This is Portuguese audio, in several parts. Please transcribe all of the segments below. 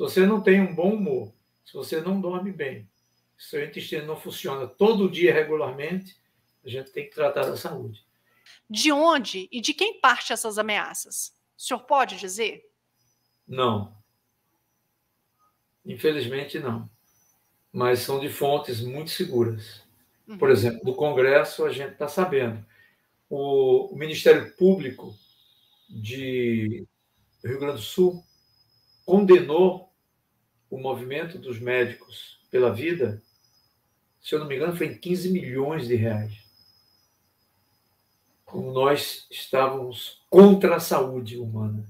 você não tem um bom humor, se você não dorme bem, se seu intestino não funciona todo dia regularmente, a gente tem que tratar da saúde. De onde e de quem parte essas ameaças? O senhor pode dizer? Não. Infelizmente, não. Mas são de fontes muito seguras. Uhum. Por exemplo, do Congresso, a gente está sabendo. O, o Ministério Público de Rio Grande do Sul condenou o movimento dos médicos pela vida, se eu não me engano, foi em 15 milhões de reais. Como nós estávamos contra a saúde humana.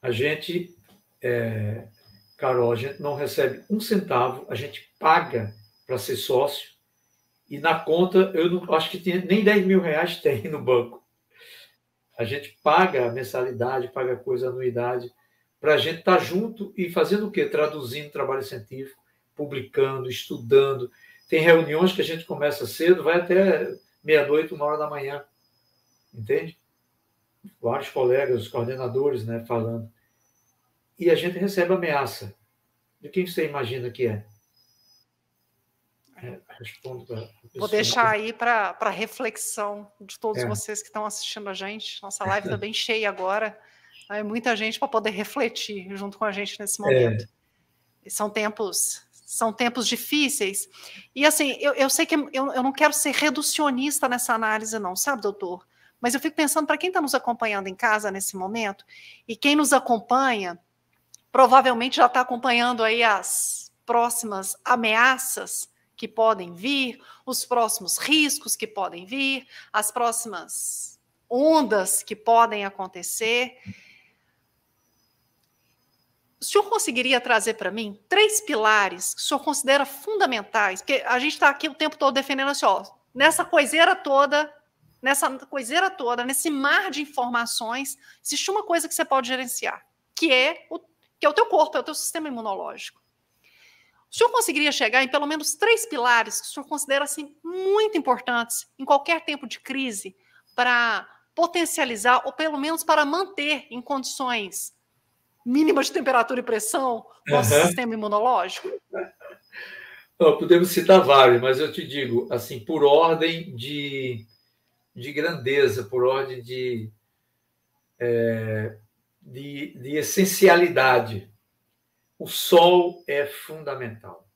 A gente, é, Carol, a gente não recebe um centavo, a gente paga para ser sócio, e na conta, eu não acho que tinha, nem 10 mil reais tem no banco. A gente paga a mensalidade, paga coisa, anuidade, para a gente estar tá junto e fazendo o quê? Traduzindo trabalho científico, publicando, estudando. Tem reuniões que a gente começa cedo, vai até meia-noite, uma hora da manhã. Entende? Vários colegas, os coordenadores, né, falando. E a gente recebe ameaça. De quem você imagina que é? é respondo para Vou deixar aí para reflexão de todos é. vocês que estão assistindo a gente. Nossa live está bem cheia agora. Aí muita gente para poder refletir junto com a gente nesse momento. É. São tempos são tempos difíceis. E assim, eu, eu sei que eu, eu não quero ser reducionista nessa análise, não, sabe, doutor? Mas eu fico pensando para quem está nos acompanhando em casa nesse momento, e quem nos acompanha provavelmente já está acompanhando aí as próximas ameaças que podem vir, os próximos riscos que podem vir, as próximas ondas que podem acontecer. O senhor conseguiria trazer para mim três pilares que o senhor considera fundamentais? Porque a gente está aqui o tempo todo defendendo assim, ó, nessa coiseira toda, nessa coiseira toda, nesse mar de informações, existe uma coisa que você pode gerenciar, que é o, que é o teu corpo, é o teu sistema imunológico. O senhor conseguiria chegar em pelo menos três pilares que o senhor considera assim, muito importantes em qualquer tempo de crise para potencializar ou pelo menos para manter em condições mínima de temperatura e pressão, nosso uhum. sistema imunológico? podemos citar vários, mas eu te digo, assim, por ordem de, de grandeza, por ordem de, é, de, de essencialidade. O sol é fundamental.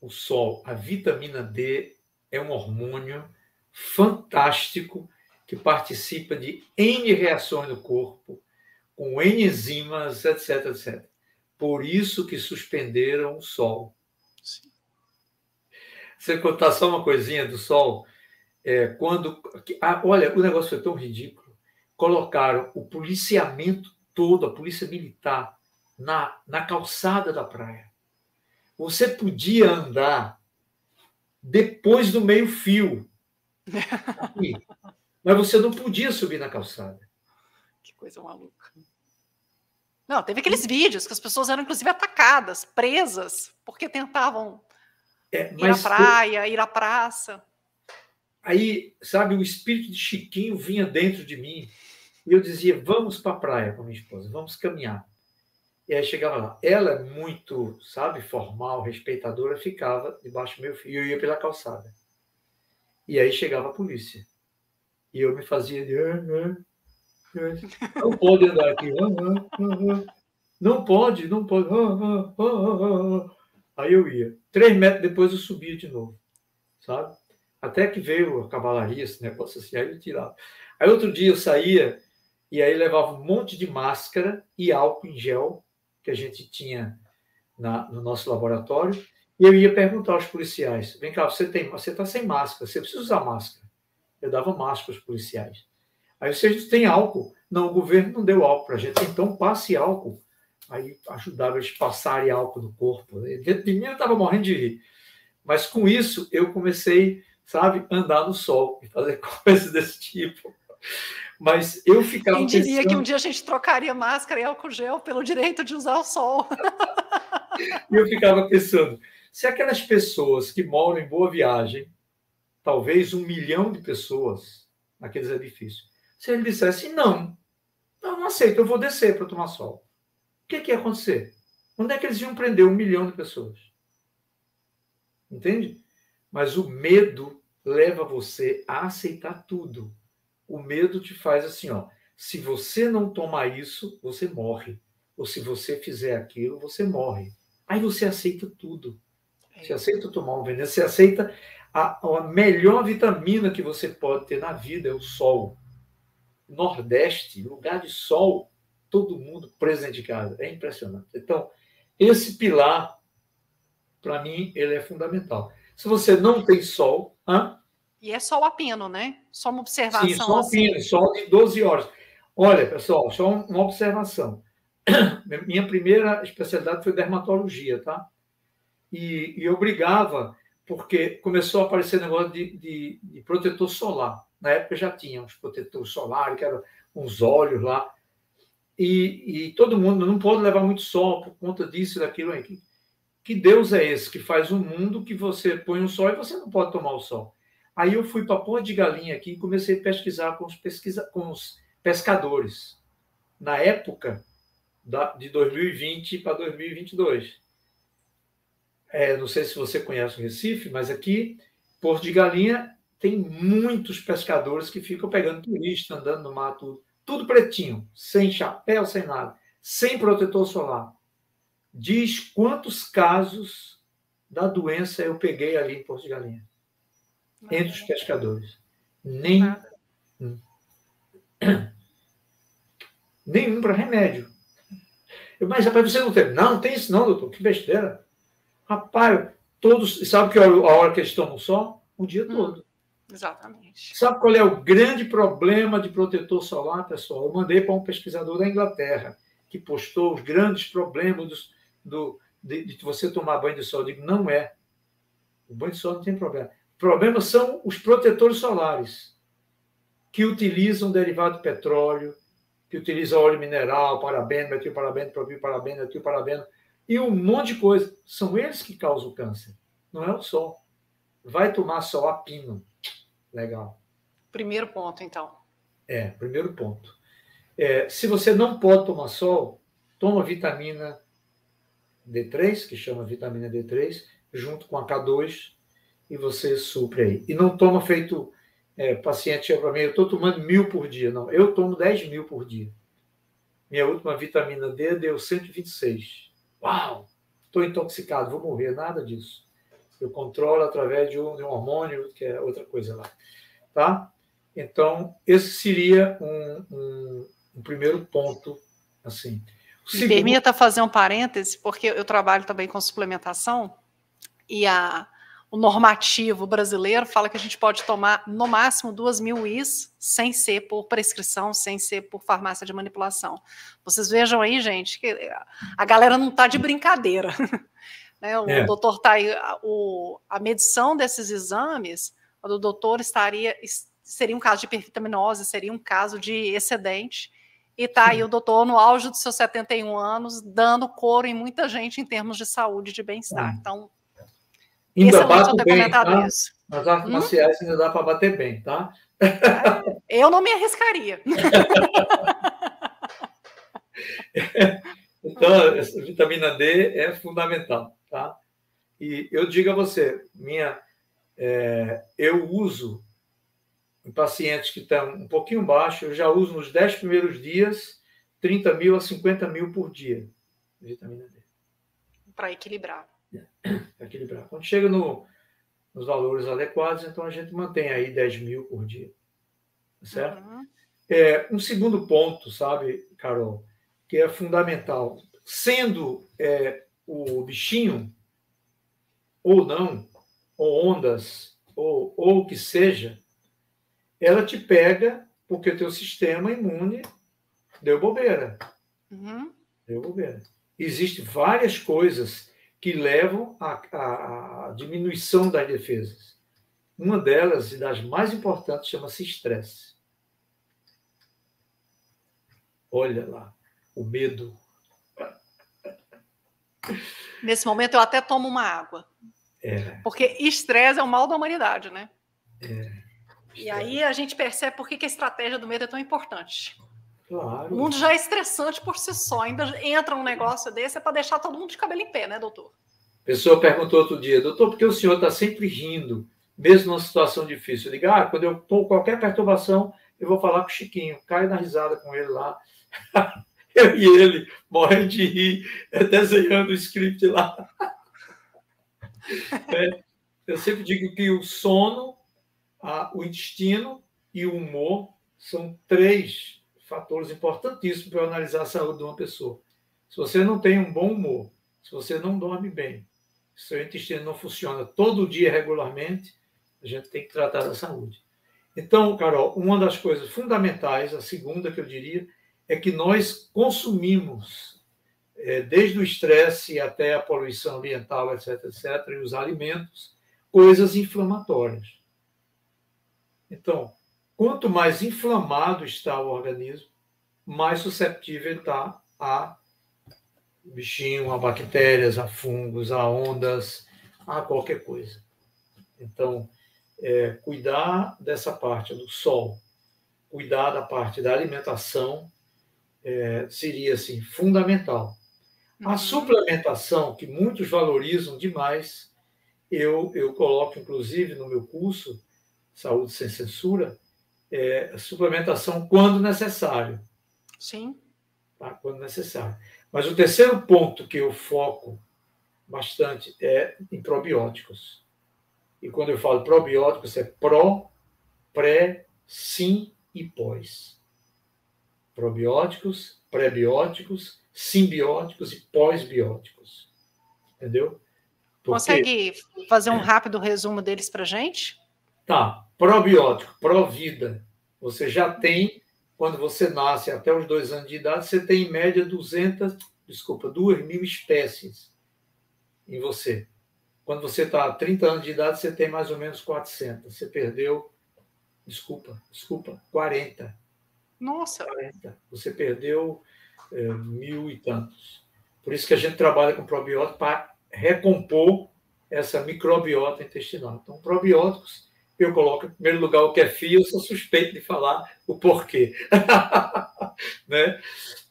O sol, a vitamina D é um hormônio fantástico que participa de N reações no corpo, com enzimas, etc, etc. Por isso que suspenderam o Sol. Sim. Você contar só uma coisinha do Sol, é, quando, ah, olha, o negócio foi tão ridículo. Colocaram o policiamento todo, a polícia militar, na, na calçada da praia. Você podia andar depois do meio-fio. mas você não podia subir na calçada. Coisa maluca. Não, teve aqueles vídeos que as pessoas eram inclusive atacadas, presas, porque tentavam é, ir à praia, ir à praça. Aí, sabe, o espírito de Chiquinho vinha dentro de mim e eu dizia: vamos para a praia com a minha esposa, vamos caminhar. E aí chegava lá. Ela, muito, sabe, formal, respeitadora, ficava debaixo do meu filho e eu ia pela calçada. E aí chegava a polícia. E eu me fazia de. Não pode andar aqui. Não pode, não pode. Aí eu ia. Três metros depois eu subia de novo, sabe? Até que veio a cavalaria, esse negócio assim, aí eu tirava. Aí outro dia eu saía e aí levava um monte de máscara e álcool em gel que a gente tinha na, no nosso laboratório e eu ia perguntar aos policiais: vem cá, você tem, você está sem máscara, você precisa usar máscara. Eu dava máscara aos policiais. Aí vocês têm álcool. Não, o governo não deu álcool para a gente, então passe álcool. Aí ajudava eles a passarem álcool no corpo. Dentro de mim eu estava morrendo de rir. Mas com isso eu comecei, sabe, andar no sol e fazer coisas desse tipo. Mas eu ficava. Quem diria pensando... que um dia a gente trocaria máscara e álcool gel pelo direito de usar o sol? e eu ficava pensando: se aquelas pessoas que moram em Boa Viagem, talvez um milhão de pessoas naqueles edifícios, se ele dissesse não, eu não aceito, eu vou descer para tomar sol. que, que ia acontecer? Onde é que eles iam prender um milhão de pessoas? Entende? Mas o medo leva você a aceitar tudo. O medo te faz assim, ó. Se você não tomar isso, você morre. Ou se você fizer aquilo, você morre. Aí você aceita tudo. Você aceita tomar um veneno, você aceita a, a melhor vitamina que você pode ter na vida é o sol. Nordeste, lugar de sol, todo mundo preso de casa. É impressionante. Então, esse pilar, para mim, ele é fundamental. Se você não tem sol. Hã? E é sol a pino, né? Só uma observação. Sim, sol a pino, assim. sol de 12 horas. Olha, pessoal, só uma observação. Minha primeira especialidade foi dermatologia, tá? E, e eu brigava porque começou a aparecer negócio de, de, de, protetor solar. Na época já tinha uns protetores solares, que eram uns óleos lá. E, e, todo mundo não pode levar muito sol por conta disso e daquilo aí. Que Deus é esse que faz um mundo que você põe um sol e você não pode tomar o sol? Aí eu fui para Ponte de Galinha aqui e comecei a pesquisar com os, pesquisa, com os pescadores. Na época da, de 2020 para 2022 é, não sei se você conhece o Recife, mas aqui, Porto de Galinha, tem muitos pescadores que ficam pegando turista, andando no mato, tudo pretinho, sem chapéu, sem nada, sem protetor solar. Diz quantos casos da doença eu peguei ali em Porto de Galinha, entre os pescadores. Nem. Hum. Nenhum para remédio. Mas, rapaz, você não tem. Não, não tem isso, não, doutor. Que besteira. Rapaz, todos. Sabe que a hora que eles tomam sol? O dia hum, todo. Exatamente. Sabe qual é o grande problema de protetor solar, pessoal? Eu mandei para um pesquisador da Inglaterra que postou os grandes problemas do, de, de, você tomar banho de sol. Eu digo, não é. O banho de sol não tem problema. O problema são os protetores solares, que utilizam derivado de petróleo, que utilizam óleo mineral, parabeno, metilparabeno, propilparabeno, metilparabeno, e um monte de coisa. São eles que causam o câncer, não é o sol. Vai tomar sol a pino. Legal. Primeiro ponto, então. É, primeiro ponto. É, se você não pode tomar sol, toma vitamina D3, que chama vitamina D3, junto com a K2, e você supre aí. E não toma feito é, paciente chega para mim, eu estou tomando mil por dia. Não, eu tomo 10 mil por dia. Minha última vitamina D deu 126. Uau, estou intoxicado, vou morrer, nada disso. Eu controlo através de um, de um, hormônio, que é outra coisa lá. Tá? Então, esse seria um, um, um primeiro ponto. assim. Segundo... Me permita fazer um parêntese, porque eu trabalho também com suplementação e a, o normativo brasileiro fala que a gente pode tomar no máximo duas mil IS sem ser por prescrição, sem ser por farmácia de manipulação. Vocês vejam aí, gente, que a galera não está de brincadeira. Né? O é. doutor está aí, o, a medição desses exames, o doutor estaria, seria um caso de hipervitaminose, seria um caso de excedente, e está aí o doutor no auge dos seus 71 anos, dando couro em muita gente em termos de saúde e de bem-estar. É. Então, Ainda bato bem, tá? Nas artes hum? marciais ainda dá para bater bem, tá? Eu não me arriscaria. então, a vitamina D é fundamental, tá? E eu digo a você, minha, é, eu uso em pacientes que estão um pouquinho baixo, eu já uso nos 10 primeiros dias 30 mil a 50 mil por dia de vitamina D. Para equilibrar equilibrar. Quando chega no, nos valores adequados, então a gente mantém aí 10 mil por dia. Tá certo? Uhum. É, um segundo ponto, sabe, Carol, que é fundamental. Sendo é, o bichinho, ou não, ou ondas, ou, ou o que seja, ela te pega porque o teu sistema imune deu bobeira. Uhum. Deu bobeira. Existem várias coisas que levam à, à diminuição das defesas. Uma delas, e das mais importantes, chama-se estresse. Olha lá, o medo. Nesse momento eu até tomo uma água. É. Porque estresse é o mal da humanidade, né? É. E aí a gente percebe por que a estratégia do medo é tão importante. Claro. O mundo já é estressante por si só. Ainda entra um negócio desse é para deixar todo mundo de cabelo em pé, né, doutor? A pessoa perguntou outro dia, doutor, por que o senhor está sempre rindo, mesmo numa situação difícil? Digo, ah, quando eu estou qualquer perturbação, eu vou falar com o Chiquinho, caio na risada com ele lá. eu e ele morrendo de rir, é, desenhando o script lá. É, eu sempre digo que o sono, a, o intestino e o humor são três fatores importantíssimos para analisar a saúde de uma pessoa. Se você não tem um bom humor, se você não dorme bem, se seu intestino não funciona todo dia regularmente, a gente tem que tratar da saúde. Então, Carol, uma das coisas fundamentais, a segunda que eu diria, é que nós consumimos, é, desde o estresse até a poluição ambiental, etc., etc., e os alimentos, coisas inflamatórias. Então, quanto mais inflamado está o organismo, mais susceptível está a bichinho, a bactérias, a fungos, a ondas, a qualquer coisa. Então, é, cuidar dessa parte do sol, cuidar da parte da alimentação, é, seria assim fundamental. A uhum. suplementação, que muitos valorizam demais, eu, eu coloco, inclusive, no meu curso, Saúde Sem Censura, é, suplementação quando necessário. Sim. Tá? Quando necessário. Mas o terceiro ponto que eu foco bastante é em probióticos. E quando eu falo probióticos, é pró, pré, sim e pós. Probióticos, pré-bióticos, simbióticos e pós-bióticos. Entendeu? Porque... Consegue fazer um rápido resumo deles para gente? Tá. Probiótico, pró-vida. Você já tem, quando você nasce até os dois anos de idade, você tem em média 200, desculpa, 2 mil espécies em você. Quando você está a 30 anos de idade, você tem mais ou menos 400. Você perdeu, desculpa, desculpa, 40. Nossa! 40. Você perdeu é, mil e tantos. Por isso que a gente trabalha com probiótico para recompor essa microbiota intestinal. Então, probióticos, eu coloco em primeiro lugar o kefir, eu sou suspeito de falar o porquê. né?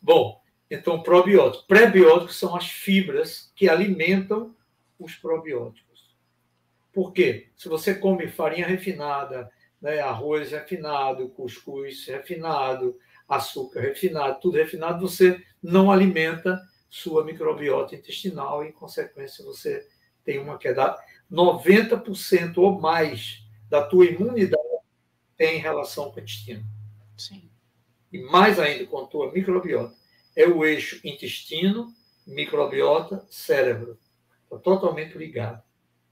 Bom, então, probióticos. Pré-bióticos são as fibras que alimentam os probióticos. Por quê? Se você come farinha refinada, né, arroz refinado, cuscuz refinado, açúcar refinado, tudo refinado, você não alimenta sua microbiota intestinal e, em consequência, você tem uma queda. 90% ou mais da tua imunidade tem relação com o intestino. Sim. E mais ainda com a tua microbiota. É o eixo intestino, microbiota, cérebro. Está totalmente ligado.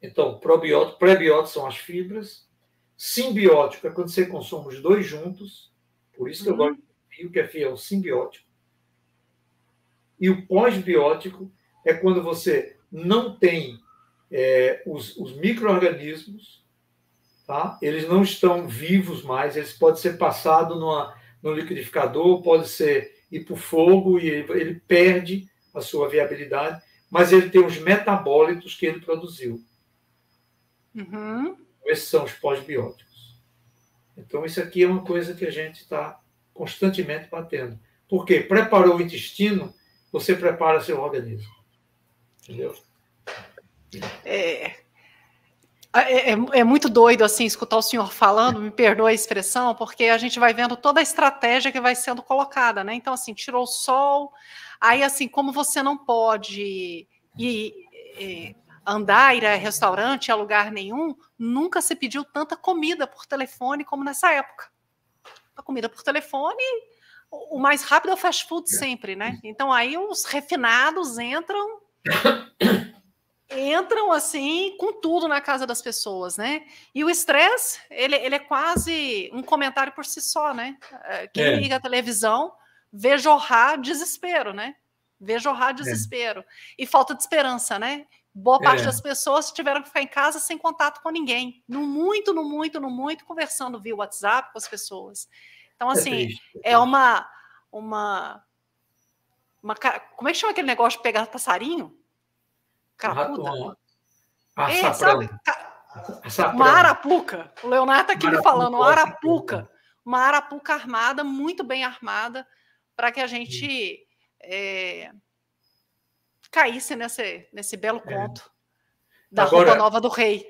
Então, probiótico, pré-biótico são as fibras. Simbiótico é quando você consome os dois juntos. Por isso que uhum. eu gosto o que é fiel simbiótico. E o pós-biótico é quando você não tem é, os, os micro-organismos, tá? eles não estão vivos mais, eles podem ser passados no liquidificador, pode ser ir para o fogo e ele, ele perde a sua viabilidade, mas ele tem os metabólitos que ele produziu. Uhum. Esses são os pós-bióticos. Então, isso aqui é uma coisa que a gente está constantemente batendo. Porque preparou o intestino, você prepara seu organismo. Entendeu? É, é, é, é, muito doido assim escutar o senhor falando, me perdoa a expressão, porque a gente vai vendo toda a estratégia que vai sendo colocada, né? Então, assim, tirou o sol, aí assim, como você não pode ir, ir andar, ir a restaurante, a lugar nenhum, nunca se pediu tanta comida por telefone como nessa época a comida por telefone, o mais rápido é o fast food sempre, né? Então aí os refinados entram entram assim com tudo na casa das pessoas, né? E o estresse, ele, ele é quase um comentário por si só, né? É, quem é. liga a televisão vê jorrar desespero, né? Vê jorrar é. desespero. É. E falta de esperança, né? Boa parte é. das pessoas tiveram que ficar em casa sem contato com ninguém. No muito, no muito, no muito, conversando via WhatsApp com as pessoas. Então, é assim, é, é uma, uma, uma. Como é que chama aquele negócio de pegar passarinho? Caraputa. É, sabe? Uma arapuca. O Leonardo está aqui me falando, uma arapuca. Uma arapuca armada, muito bem armada, para que a gente é, caísse nesse, nesse belo é. conto é. da Agora, roupa nova do rei.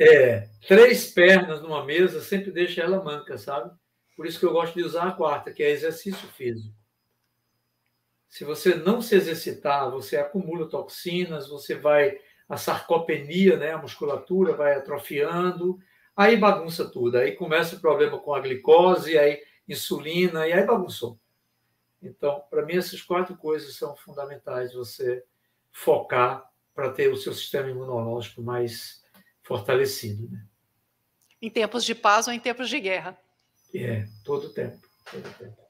É, três pernas numa mesa sempre deixa ela manca, sabe? Por isso que eu gosto de usar a quarta, que é exercício físico. Se você não se exercitar, você acumula toxinas, você vai a sarcopenia, né, a musculatura vai atrofiando, aí bagunça tudo, aí começa o problema com a glicose, aí insulina, e aí bagunçou. Então, para mim, essas quatro coisas são fundamentais você focar para ter o seu sistema imunológico mais fortalecido. Né? Em tempos de paz ou em tempos de guerra? É, todo tempo. Todo tempo.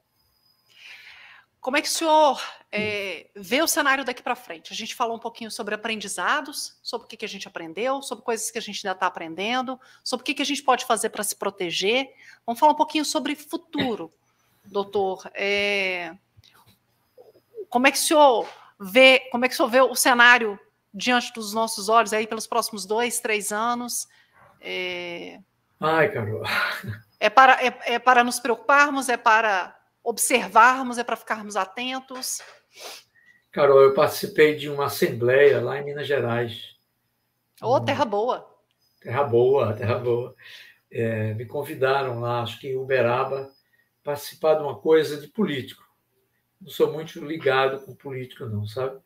Como é que o senhor é, vê o cenário daqui para frente? A gente falou um pouquinho sobre aprendizados, sobre o que, que a gente aprendeu, sobre coisas que a gente ainda está aprendendo, sobre o que, que a gente pode fazer para se proteger. Vamos falar um pouquinho sobre futuro, doutor. É, como é que o senhor vê, como é que o senhor vê o cenário diante dos nossos olhos aí pelos próximos dois, três anos? É, Ai, Carol. É para, é, é para nos preocuparmos, é para observarmos, é para ficarmos atentos? Carol, eu participei de uma assembleia lá em Minas Gerais. Ô, oh, terra boa. Terra boa, terra boa. É, me convidaram lá, acho que em Uberaba, participar de uma coisa de político. Não sou muito ligado com político, não, sabe?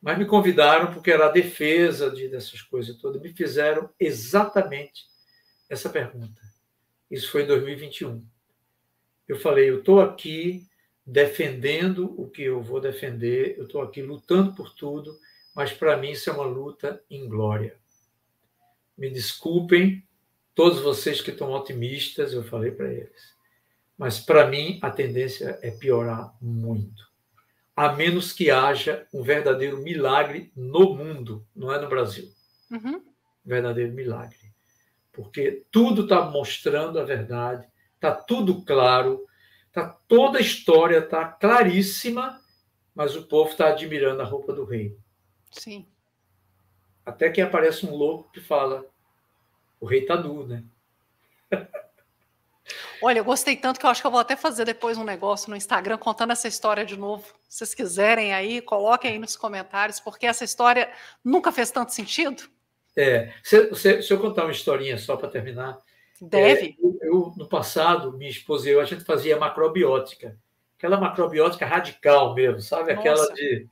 Mas me convidaram porque era a defesa de, dessas coisas todas. Me fizeram exatamente essa pergunta. Isso foi em 2021 eu falei, eu estou aqui defendendo o que eu vou defender, eu estou aqui lutando por tudo, mas para mim isso é uma luta em glória. Me desculpem, todos vocês que estão otimistas, eu falei para eles, mas para mim a tendência é piorar muito. A menos que haja um verdadeiro milagre no mundo, não é no Brasil. Uhum. Um verdadeiro milagre. Porque tudo está mostrando a verdade, Está tudo claro, tá, toda a história está claríssima, mas o povo está admirando a roupa do rei. Sim. Até que aparece um louco que fala: o rei está nu, né? Olha, eu gostei tanto que eu acho que eu vou até fazer depois um negócio no Instagram contando essa história de novo. Se vocês quiserem aí, coloquem aí nos comentários, porque essa história nunca fez tanto sentido. É, se, se, se eu contar uma historinha só para terminar, Deve. É, eu, eu, no passado, minha esposa e eu, a gente fazia macrobiótica. Aquela macrobiótica radical mesmo, sabe? Nossa. Aquela de,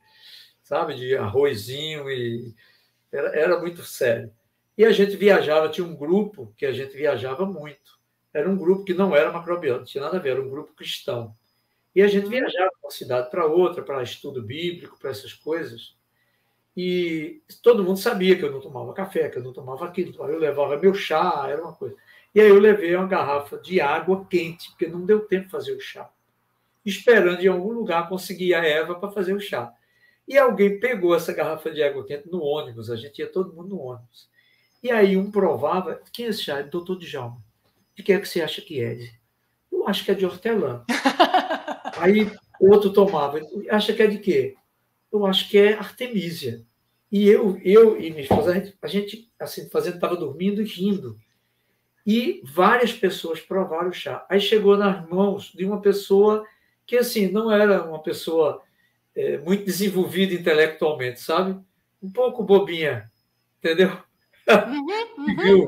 sabe, de arrozinho e... Era, era muito sério. E a gente viajava, tinha um grupo que a gente viajava muito. Era um grupo que não era macrobiótico, tinha nada a ver, era um grupo cristão. E a gente uhum. viajava de uma cidade para outra, para estudo bíblico, para essas coisas. E todo mundo sabia que eu não tomava café, que eu não tomava aquilo. Eu levava meu chá, era uma coisa. E aí eu levei uma garrafa de água quente, porque não deu tempo de fazer o chá. Esperando em algum lugar conseguir a Eva para fazer o chá. E alguém pegou essa garrafa de água quente no ônibus, a gente ia todo mundo no ônibus. E aí um provava, quem é esse chá? Doutor Djalma. De que é que você acha que é? Eu acho que é de hortelã. aí o outro tomava, acha que é de quê? Eu acho que é artemisia. E eu, eu e minha esposa, a gente, assim, fazendo, estava dormindo e rindo e várias pessoas provaram o chá. Aí chegou nas mãos de uma pessoa que, assim, não era uma pessoa é, muito desenvolvida intelectualmente, sabe? Um pouco bobinha, entendeu? Uhum, uhum.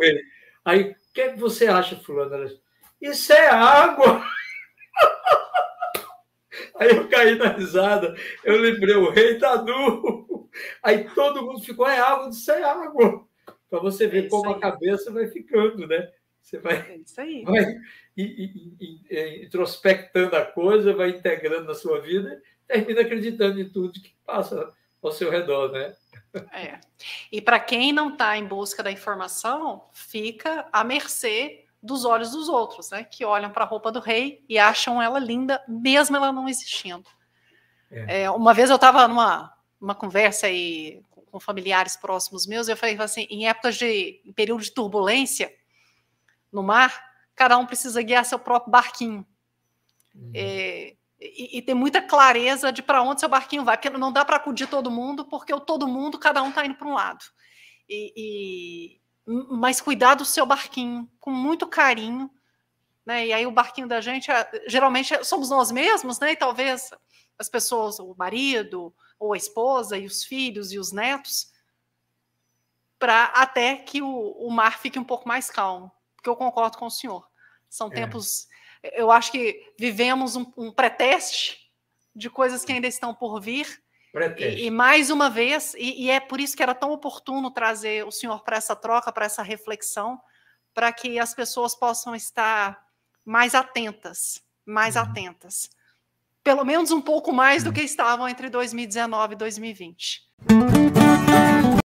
Aí, o que, é que você acha, fulano? Isso é água! Aí eu caí na risada, eu lembrei, o rei tá nu. Aí todo mundo ficou, é água, isso é água. Para você ver é como aí. a cabeça vai ficando, né? Você vai, é vai introspectando a coisa, vai integrando na sua vida, termina acreditando em tudo que passa ao seu redor, né? É. E para quem não está em busca da informação, fica à mercê dos olhos dos outros, né? Que olham para a roupa do rei e acham ela linda, mesmo ela não existindo. É. É, uma vez eu estava numa uma conversa aí com familiares próximos meus, eu falei assim, em épocas de em período de turbulência, no mar, cada um precisa guiar seu próprio barquinho. Uhum. É, e, e, ter muita clareza de para onde seu barquinho vai, porque não dá para acudir todo mundo, porque o todo mundo, cada um está indo para um lado. E, e, mas cuidar do seu barquinho com muito carinho, né? E aí o barquinho da gente, é, geralmente somos nós mesmos, né? E talvez as pessoas, o marido, ou a esposa, e os filhos e os netos, para até que o, o, mar fique um pouco mais calmo. Porque eu concordo com o senhor. São é. tempos. Eu acho que vivemos um, um pré-teste de coisas que ainda estão por vir. E, e, mais uma vez, e, e, é por isso que era tão oportuno trazer o senhor para essa troca, para essa reflexão, para que as pessoas possam estar mais atentas, mais uhum. atentas. Pelo menos um pouco mais uhum. do que estavam entre 2019 e 2020.